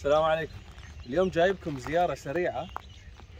السلام عليكم. اليوم جايبكم زيارة سريعة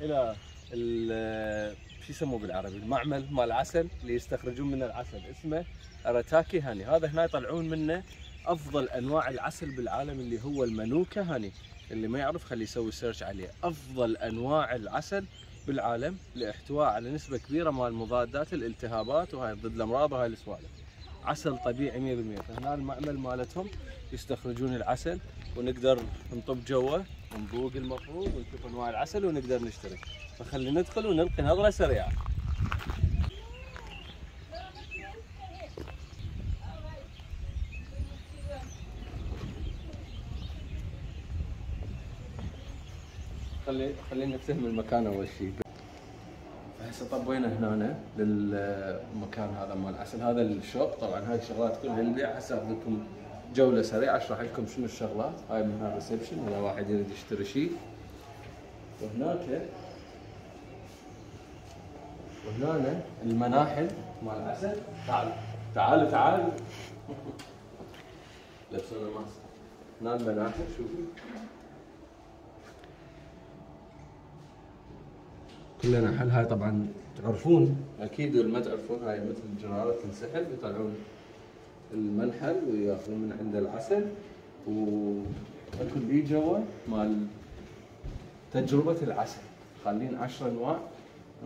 إلى ال- شو يسموه بالعربي؟ المعمل مال العسل اللي يستخرجون منه العسل. اسمه Arataki Honey. هذا هنا يطلعون منه أفضل أنواع العسل بالعالم اللي هو ال Manuka honey. اللي ما يعرف خليه يسوي search عليه. أفضل أنواع العسل بالعالم لاحتوائه على نسبة كبيرة مال مضادات الالتهابات وهاي ضد الأمراض وهاي السوالف عسل طبيعي 100% فهنا المعمل مالتهم يستخرجون العسل ونقدر نطب جوه ونذوق المفروض ونشوف أنواع العسل ونقدر نشتري. فخلينا ندخل ونلقي نظره سريعة. خلي خلينا نفتهم المكان أول شيء طبينا هنا؟ للمكان هذا مال العسل هذا الشوب طبعا هاي الشغلات كلها نبيع هسه لكم جولة سريعة أشرح لكم شنو الشغلات. هاي من الريسبشن إذا واحد يريد يشتري شيء. وهناك وهنا المناحل مال العسل تعالوا تعالوا تعالوا لبسونا ماسك هنا المناحل شوفوا. كلنا حل. هاي طبعا تعرفون أكيد اللي ما تعرفون هاي مثل الجرارات تنسحب يطلعون المنحل ويأخذون من عنده العسل واكو اللي جوا مال تجربة العسل. خالين عشر أنواع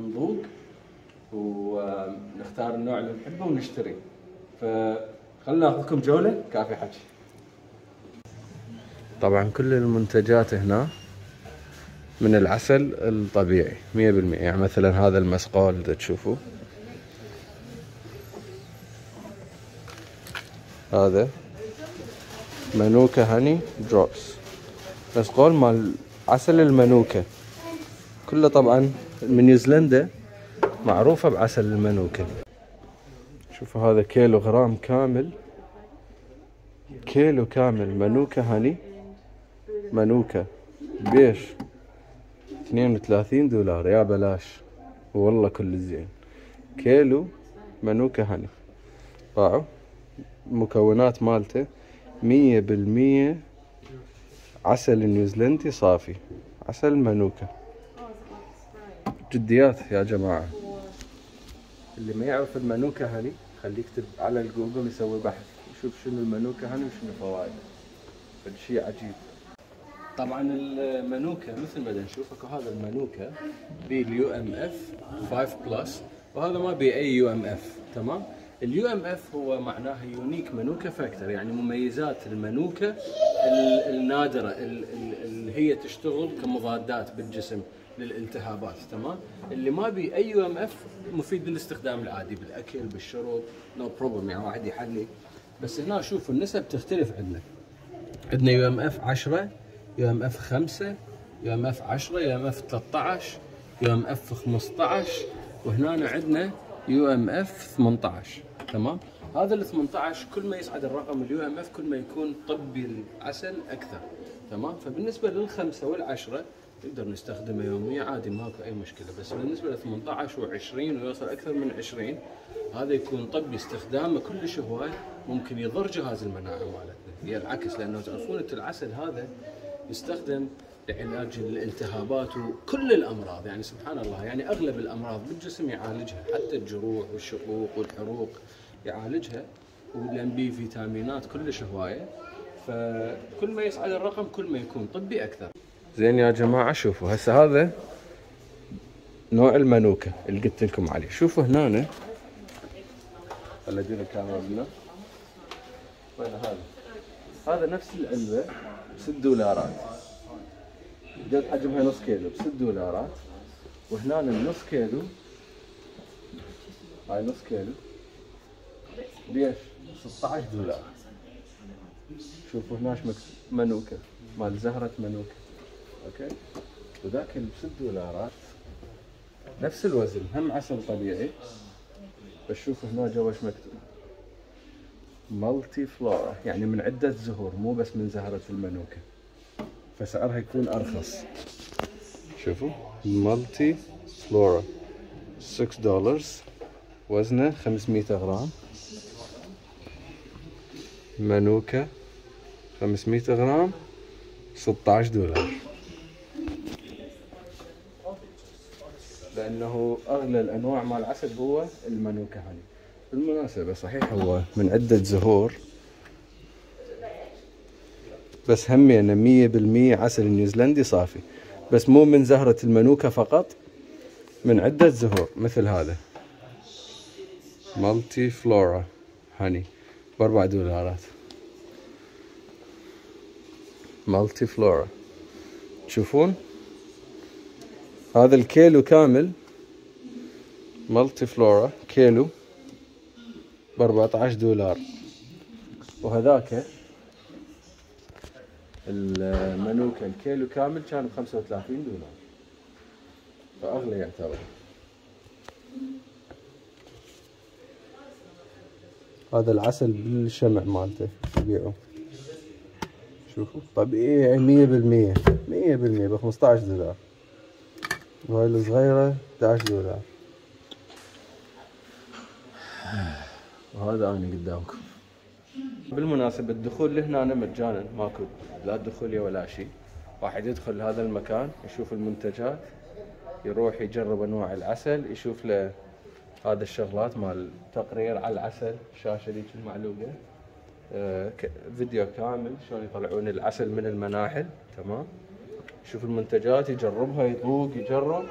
نذوق ونختار النوع اللي نحبه ونشتري. فخلنا نأخذكم جولة كافي حكي. طبعا كل المنتجات هنا من العسل الطبيعي 100% يعني مثلا هذا المسقال إذا تشوفوا هذا منوكا هاني دروبس مسقال مال عسل المنوكا كله طبعا من نيوزيلندا معروفة بعسل المنوكا شوفوا هذا كيلو غرام كامل. كيلو كامل منوكا هاني منوكا بيش. 32 دولار. يا بلاش. والله كل زين. كيلو Manuka honey. باعوا. المكونات مالته مية بالمية. عسل نيوزيلندي صافي. عسل منوكا جديات يا جماعة. اللي ما يعرف ال Manuka honey خليه يكتب على الجوجل يسوي بحث. يشوف شنو ال Manuka honey وشنو فوائده فالشيء عجيب. طبعا المانوكا مثل ما نشوف هذا المانوكا بال UMF 5 plus وهذا ما بي اي UMF تمام؟ ال UMF هو معناها Unique Manuka Factor يعني مميزات المانوكا ال- النادرة ال- ال- اللي هي تشتغل كمضادات بالجسم للالتهابات تمام؟ اللي ما بي اي UMF مفيد للاستخدام العادي بالأكل بالشرب no no problem يعني واحد يحلي. بس هنا شوفوا النسب تختلف عندنا. عندنا UMF 10 يو ام أف 5 يو ام أف 10 يو ام أف 13 يو ام أف 15 وهنا عندنا UMF 18 تمام؟ هذا ال 18 كل ما يصعد الرقم ال UMF كل ما يكون طبي العسل أكثر تمام؟ فبالنسبة للخمسة والعشرة نقدر نستخدمه يوميا عادي ماكو أي مشكلة بس بالنسبة ل 18 و20 ويوصل أكثر من 20 هذا يكون طبي استخدامه كلش هواي ممكن يضر جهاز المناعة مالتنا هي العكس لأنه تعرفون العسل هذا يستخدم لعلاج الالتهابات وكل الأمراض يعني سبحان الله يعني أغلب الأمراض بالجسم يعالجها حتى الجروح والشقوق والحروق يعالجها ولان بيه فيتامينات كلش هواية فكل ما يصعد الرقم كل ما يكون طبي أكثر. زين يا جماعة شوفوا هسه هذا نوع المانوكا اللي قلت لكم عليه. شوفوا هنا خلي ادير الكاميرا هنا هذا. هذا نفس العلبه ب 6 دولارات قد حجمها نص كيلو ب 6 دولارات. وهنا النص كيلو. هاي نص كيلو. بيش 16 دولار. شوفوا هناش منوكا مال زهرة منوكا أوكي؟ وذاك ب 6 دولارات. نفس الوزن هم عسل طبيعي. بس شوفوا هنا جوا إيش مكتوب. مالتي فلورا يعني من عدة زهور مو بس من زهرة المنوكا فسعرها يكون أرخص. شوفوا مالتي فلورا 6 دولار وزنه 500 غرام. منوكا 500 غرام. 16 دولار. لأنه أغلى الأنواع مال العسل هو ال Manuka honey بالمناسبة صحيح هو من عدة زهور. بس همينه مية بالمية عسل نيوزيلندي صافي. بس مو من زهرة المانوكا فقط من عدة زهور مثل هذا. multiflora honey بأربع دولارات. multiflora. تشوفون؟ هذا الكيلو كامل. مالتي فلورا كيلو. ب 14 دولار. وهذاك المانوكا الكيلو كامل كان ب 35 دولار. فأغلى يعتبر. هذا العسل بالشمع مالته يبيعوه شوفوا. طبيعي مية بالمية. مية بالمية بخمسطعش دولار. وهاي الصغيرة 11 دولار. وهذا أنا قدامكم. بالمناسبة الدخول لهنا مجانا ماكو لا دخولية ولا شيء. واحد يدخل هذا المكان يشوف المنتجات يروح يجرب أنواع العسل يشوف له هذا الشغلات مال تقرير على العسل شاشة ذيك المعلوقة. آه فيديو كامل شلون يطلعون العسل من المناحل تمام. يشوف المنتجات يجربها يذوق يجرب.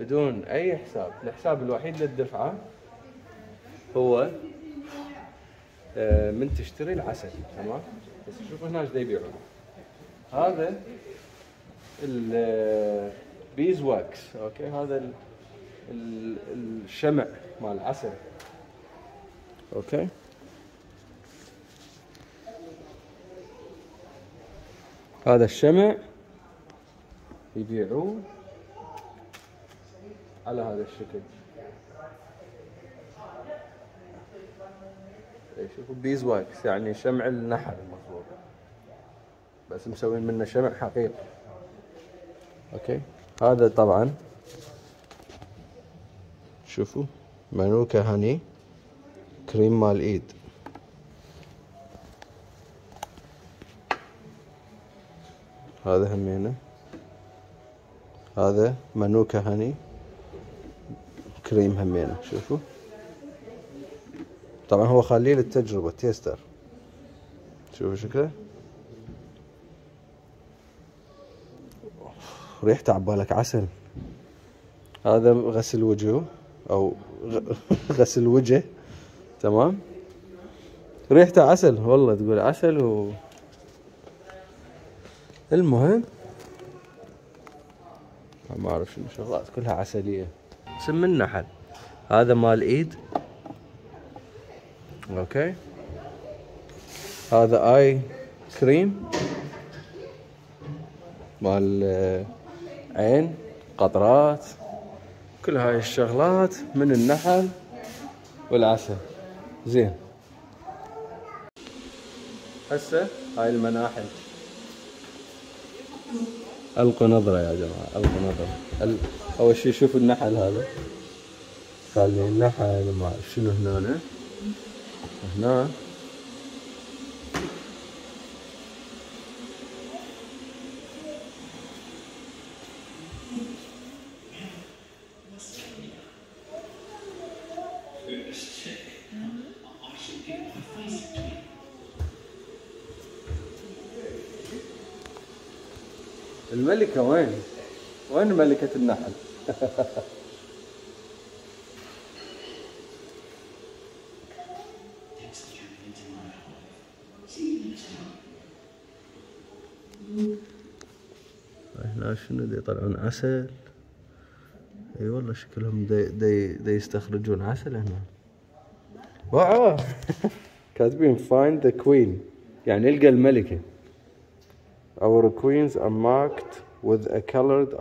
بدون أي حساب. الحساب الوحيد اللي تدفعه هو من تشتري العسل تمام؟ بس شوف هنا إيش يبيعون هذا ال beeswax okay؟ هذا ال ال الشمع مال العسل okay؟ هذا الشمع يبيعوه على هذا الشكل. شوفوا beeswax يعني شمع النحل المفروض. بس مسوين منه شمع حقيقي. okay؟ هذا طبعا. شوفوا Manuka honey cream مال إيد. هذا همينه. هذا Manuka honey cream همينه. شوفوا. طبعا هو خليه للتجربة tester. شوفوا شكله ريحته عبالك عسل. هذا غسل وجهه أو غسل وجه. تمام؟ ريحته عسل والله تقول عسل و. المهم ما أعرف شنو شغلات كلها عسلية. سم النحل هذا مال إيد. أوكي هذا اي كريم مال عين قطرات. كل هاي الشغلات من النحل والعسل. زين. هسه هاي المناحل. ألقوا نظرة يا جماعة ألقوا نظرة. أول شي شوفوا النحل هذا. خلي النحل ما شنو هنا. هنا الملكة وين؟ وين ملكة النحل؟ هنا شنو دي يطلعون عسل اي والله شكلهم دي, دي, دي يستخرجون عسل هنا واو كاتبين find the queen يعني القى الملكة our queens are marked with a colored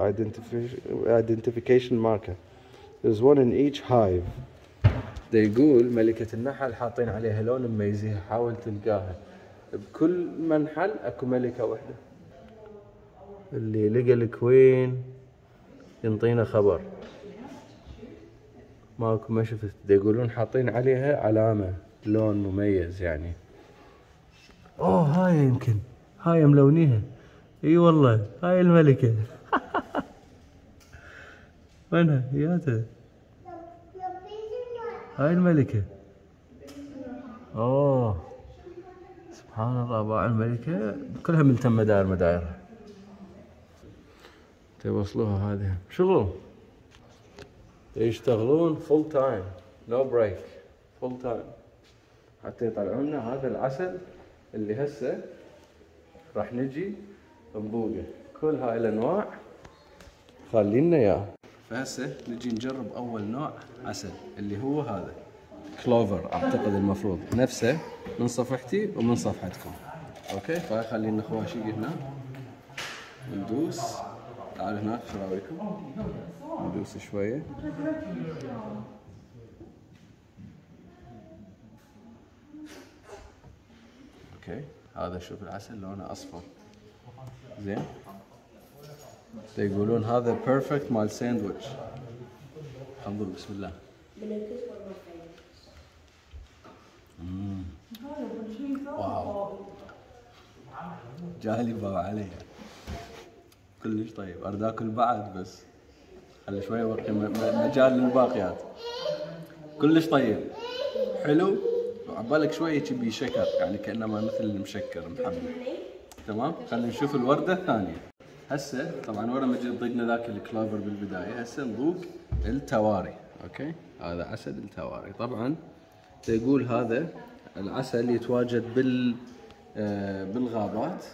identification marker there's one in each hive ده يقول ملكة النحل حاطين عليها لون مميزها حاول تلقاها. بكل منحل أكو ملكة واحدة اللي لقى الكوين ينطينا خبر. ماكو ما شفت. يقولون حاطين عليها علامة لون مميز يعني. أوه هاي يمكن. هاي ملونيها. إي والله هاي الملكة. وينها؟ ياتا هاي الملكة. أوه. سبحان الله باع الملكة كلها من تم مداير مدايرها. توصلوها هذه. شغل؟ يشتغلون فول تايم no break full time حتى يطلعون لنا هذا العسل اللي هسه راح نجي نذوقه كل هاي الأنواع خلينا اياه فهسه نجي نجرب أول نوع عسل اللي هو هذا. clover أعتقد المفروض. نفسه من صفحتي ومن صفحتكم. okay؟ فخلينا خواشي هنا. ندوس. تعال هناك شو رايكم ندوس شوية. okay؟ هذا شوف العسل لونه أصفر. زين؟ يقولون هذا perfect مال ساندويتش انظر بسم الله. wow جالي باو علي كلش طيب اريد اكل بعد بس خلي شوي وقت مجال للباقيات كلش طيب حلو وعبالك شوية تبي شكر يعني كانما مثل الشكر مجمد تمام خلينا نشوف الوردة الثانية هسه طبعا ورا ما جيت ذقنا ذاك ال clover بالبداية هسه نذوق التواري. okay؟ هذا عسل التواري. طبعا يقول هذا العسل يتواجد بال آه، بالغابات.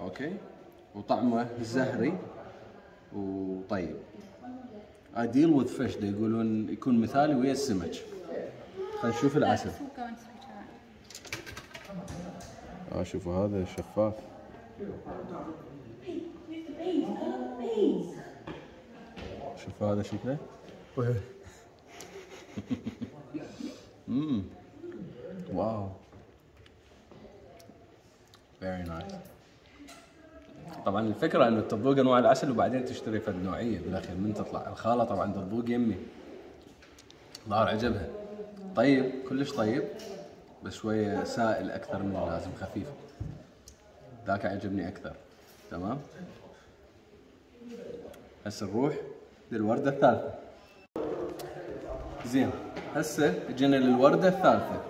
أوكي؟ وطعمه زهري وطيب. ايديل وذ فيش يقولون يكون مثالي ويا السمك. خلينا نشوف العسل. آه شوفوا هذا شفاف. شوف هذا شكله امم wow. Very nice طبعا الفكرة إنه تذوق أنواع العسل وبعدين تشتري فد نوعية. بالاخير من تطلع. الخالة طبعا تذوق يمي. ظهر عجبها. طيب كلش طيب بس شوية سائل أكثر من اللازم خفيف. ذاك عجبني أكثر. تمام؟ هسه نروح للوردة الثالثة. زين هسه جينا للوردة الثالثة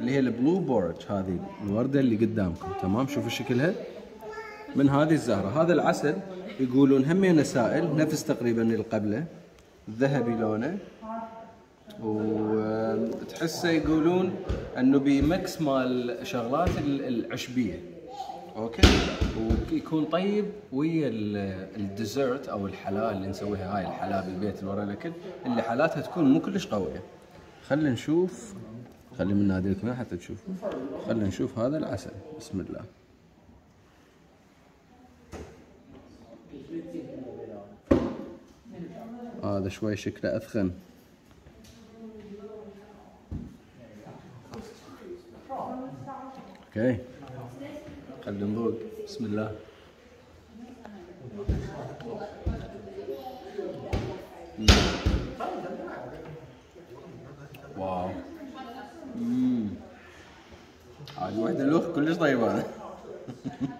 اللي هي ال blue borage. هذه الوردة اللي قدامكم تمام؟ شوفوا شكلها. من هذه الزهرة. هذا العسل يقولون همين سائل نفس تقريبا اللي قبله ذهبي لونه. وتحسه يقولون إنه ب mix مال شغلات العشبية. okay. ويكون طيب ويا الديزرت أو الحلا اللي نسويها. هاي الحلا بالبيت اللي ورا الاكل اللي حالاتها تكون مو كلش قوية. خلينا نشوف. خلي من ناديلكم حتى تشوفوا خلينا نشوف هذا العسل. بسم الله. هذا شوي شكله أثخن. أوكي. خلينا نذوق بسم الله. واو. امم هذه وحده لوخ كلش طيبه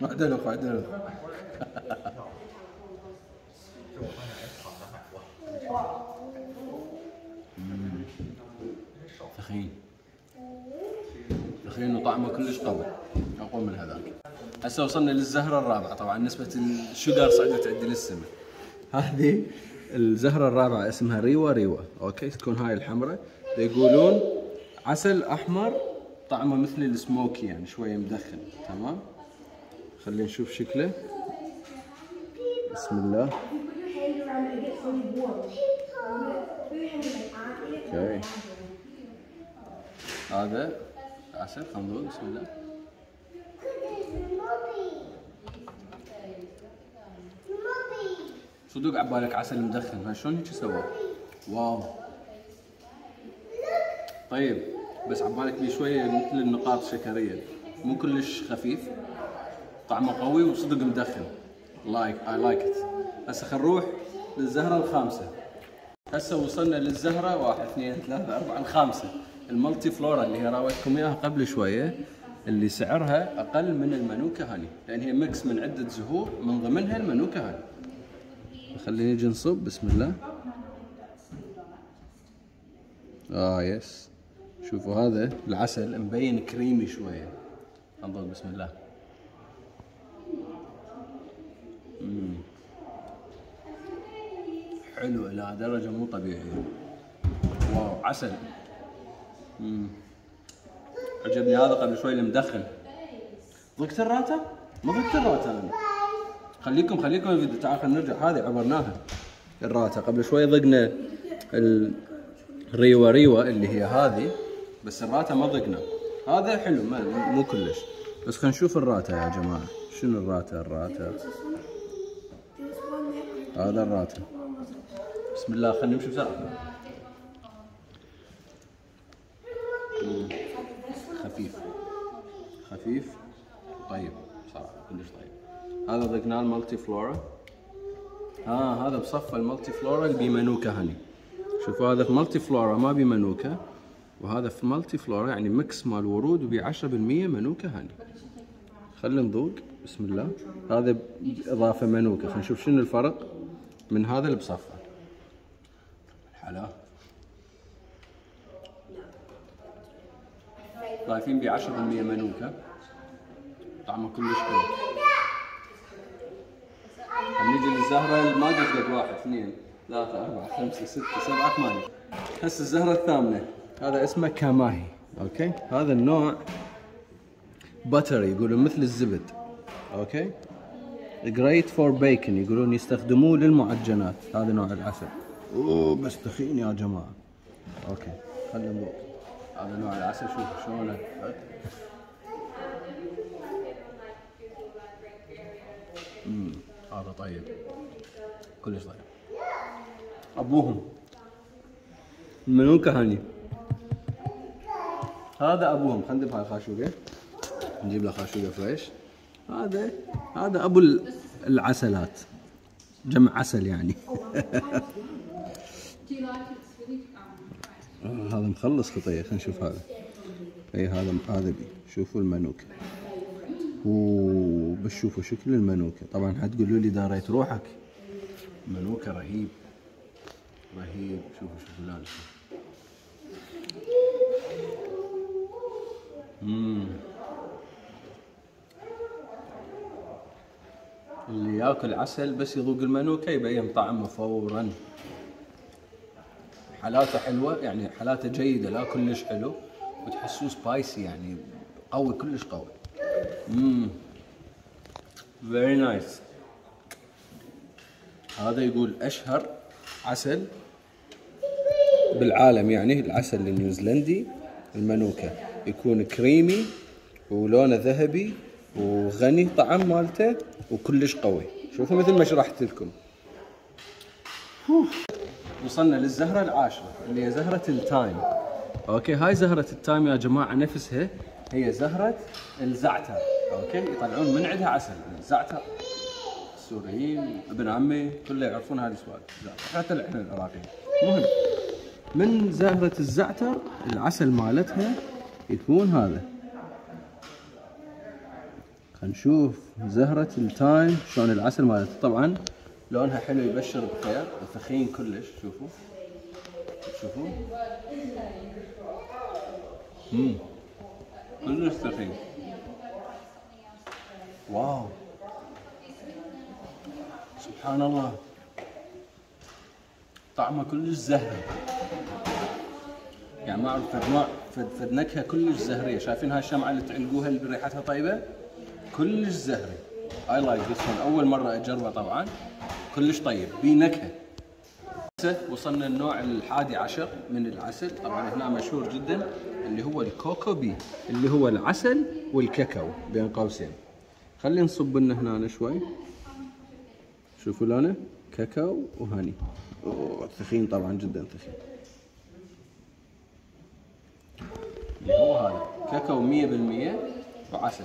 وحده لوخ وحده لوخ ثخين ثخين وطعمه كلش قوي. أقوى من هذاك. هسه وصلنا للزهرة الرابعة. طبعا نسبة الشكر صعدت عندي للسماء. هذه الزهرة الرابعة اسمها Rewarewa. okay تكون هاي الحمراء. يقولون عسل أحمر طعمه مثل السموكي يعني شوية مدخن. تمام؟ خلينا نشوف شكله. بسم الله. هذا عسل خلينا بسم الله. صدق عبالك عسل مدخن. ها شلون هيك سوى؟ wow. طيب بس عبالك بيه شوية مثل النقاط الشكريه مو كلش خفيف طعمه قوي وصدق مدخن. like I like it هسه خل نروح للزهرة الخامسة. هسه وصلنا للزهرة. واحد اثنين ثلاثة أربعة الخامسة. ال multi flora اللي هي راويتكم إياها قبل شوية اللي سعرها أقل من ال manuka honey. لأن هي mix من عدة زهور من ضمنها ال manuka honey. خلينا نجي نصب بسم الله. آه yes شوفوا هذا العسل مبين كريمي شوية. انظر بسم الله. مم. حلو إلى درجة مو طبيعية. واو عسل. مم. عجبني هذا قبل شوي المدخن. ضقت الراته؟ ما ضقت الراته أنا خليكم خليكم الفيديو تعال خلينا نرجع. هذه عبرناها. الراته قبل شوي ضقنا الريوه ريوه اللي هي هذه بس الراته ما ضقنا. هذا حلو ما مو كلش. بس خلينا نشوف الراته يا جماعة. شنو الراته الراته هذا الراته بسم الله خلينا نمشي بسرعة. مم. خفيف. خفيف. طيب صراحة كلش طيب. هذا ضقناه المالتي فلورا. ها هذا بصف المالتي فلورا اللي بمانوكا هني. شوفوا هذا في مالتي فلورا ما بمانوكا وهذا في multi flora يعني mix مال ورود وبي 10% manuka honey. خلينا نذوق. بسم الله. هذا إضافة manuka خلينا نشوف شنو الفرق من هذا اللي بصفه الحلا ضايفين ب 10% manuka طعمه كلش حلو. نجي للزهرة ما قد واحد اثنين ثلاثة أربعة خمسة ستة سبعة ثمانية. هسه الزهرة الثامنة. هذا اسمه كاماهي okay؟ هذا النوع buttery يقولون مثل الزبد. okay؟ great for baking يقولون يستخدموه للمعجنات. هذا نوع العسل. oh بس تخين يا جماعة. okay خلينا نذوق هذا نوع العسل شوف شلونه. امم هذا طيب. كلش طيب. أبوهم. المنوكة هاني هذا أبوهم. خلينا ندب هاي نجيب له خاشوقة فريش. هذا هذا أبو العسلات. جمع عسل يعني. هذا مخلص خطيه خلينا نشوف هذا. إي هذا هذا شوفوا المنوكة وبس شوفوا شكل المنوكة. طبعا حتقولوا لي داريت روحك. منوكة رهيب. رهيب. شوفوا شوفوا مم. اللي ياكل عسل بس يذوق المنوكة يبين طعمه فورا. حالاته حلوة يعني حالاته جيدة لا كلش حلو. وتحسوه spicy يعني قوي كلش قوي. امم very nice هذا يقول أشهر عسل بالعالم يعني العسل النيوزيلندي ال manuka يكون كريمي ولونه ذهبي وغني طعم مالته وكلش قوي. شوفوا مثل ما شرحت لكم. وصلنا للزهرة العاشرة اللي هي زهرة ال thyme. okay هاي زهرة ال thyme يا جماعة نفسها هي زهرة الزعتر. okay؟ يطلعون من عندها عسل. الزعتر. السوريين ابن عمي كله يعرفون هذه السوالف حتى إحنا العراقيين. المهم من زهرة الزعتر العسل مالتها يكون هذا. خلينا نشوف زهرة ال thyme شلون العسل مالتها. طبعا لونها حلو يبشر بخير. وثخين كلش. شوفوا. شوفوا. امم كلش ثخين واو. سبحان الله. طعمه كلش زهري. يعني ما أعرف فد نوع فد, نكهه كلش زهرية. شايفين هاي الشمعة اللي تعلقوها اللي ريحتها طيبة؟ كلش زهري. I like this أول مرة اجربه طبعا. كلش طيب. بنكهه وصلنا النوع الحادي عشر من العسل. طبعا هنا مشهور جدا. اللي هو ال cocoa bee اللي هو العسل والكاكاو بين قوسين. خلينا نصب لنا هنا شوي. شوفوا لونه كاكاو و honey. ثخين طبعا جدا ثخين اللي هو هذا كاكاو 100% وعسل.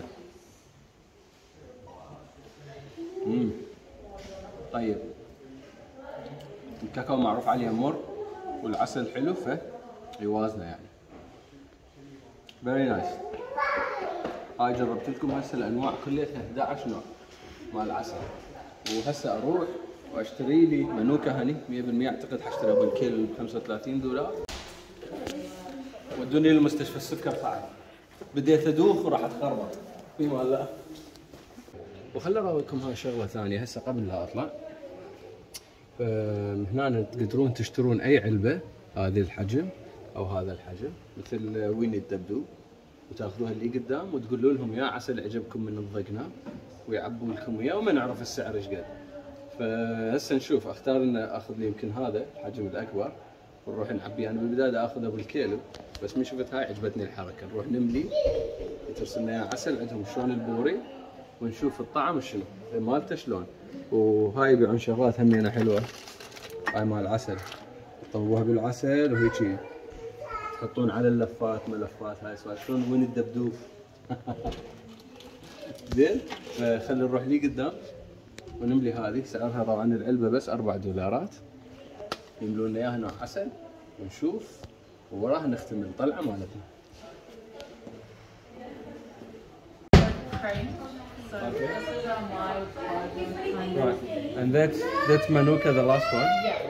امم طيب. الكاكاو معروف عليه مر والعسل حلو فيوازنه يعني. very nice هاي جربت لكم هسه الأنواع كلها 11 نوع مال العسل. وهسه أروح وأشتري لي manuka honey 100% أعتقد حاشتريها بالكيلو ب 35 دولار. ودوني للمستشفى السكر صعب بديت أدوخ وراح أتخربط. اي لا. وخلي اراويكم هاي شغلة ثانية. هسه قبل لا أطلع هنا تقدرون تشترون أي علبة هذه الحجم. أو هذا الحجم مثل وين الدبدوب وتأخذوها اللي قدام وتقولوا لهم يا عسل عجبكم من الضقنا ويعبون لكم اياه وما نعرف السعر إيش قد. فهسه نشوف أختار إن أخذ لي يمكن هذا الحجم الأكبر ونروح نعبيه أنا بالبداية أخذه بالكيلو بس من شفت هاي عجبتني الحركة. نروح نملي ترسلنا اياه عسل عندهم شلون البوري؟ ونشوف الطعم شنو مالته شلون. وهاي يبيعون شغلات همينة حلوة هاي مال العسل تطووها بالعسل وهيجي. تحطون على اللفات ملفات هاي سوالف شلون وين الدبدوب زين فخلي نروح لي قدام ونملي هذه سعرها طبعا العلبة بس 4 دولارات يملون لنا إياها نوع عسل ونشوف ووراها نختم الطلعة مالتنا. So Okay. this is garden. Right, and that's that's Manuka, the last one. Yeah.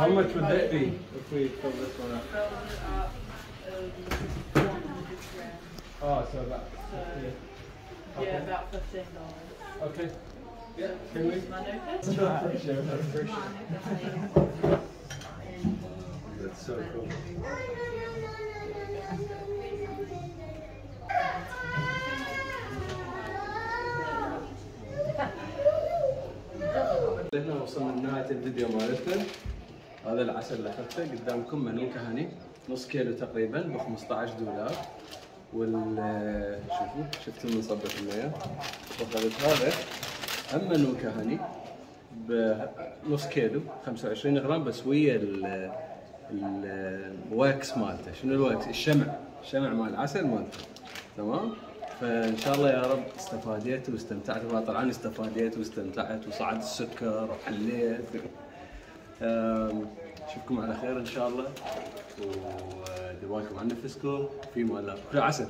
Should be How much would that be if we fill this one up? filled up. It would be 400 grams. Oh, so about So, Okay. yeah, about fifteen dollars. okay. Yeah, can we? That's so cool. هنا وصلنا لنهاية الفيديو مالتنا هذا العسل اللي أخذته قدامكم منوكة هني نص كيلو تقريبا ب 15 دولار. وال شوفوا شفتوا من صبت المياه واخذت هذا. هم manuka honey بنص كيلو 25 غرام بس ويا ال ال wax مالته. شنو ال wax؟ الشمع. الشمع مال العسل مالته. تمام؟ فإن شاء الله يا رب استفاديتوا واستمتعتوا طبعا استفاديت واستمتعت وصعد السكر وحليت. أم، أشوفكم على خير إن شاء الله. ودواكم عن نفسكم في مال كل عسل.